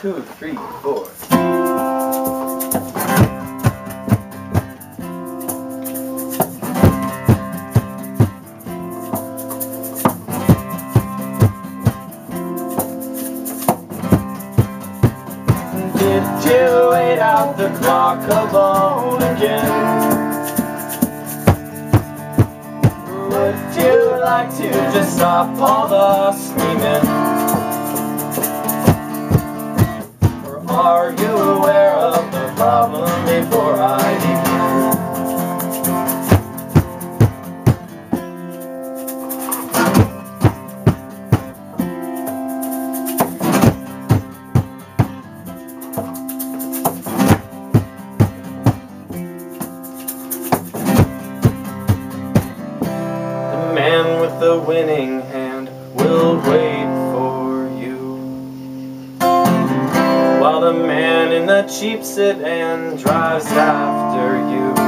two, three, four. Did you wait out the clock alone again? Would you like to just stop all the screaming? Are you aware of the problem before I begin? The man with the winning hand will wait the man in the cheap sedan drives after you.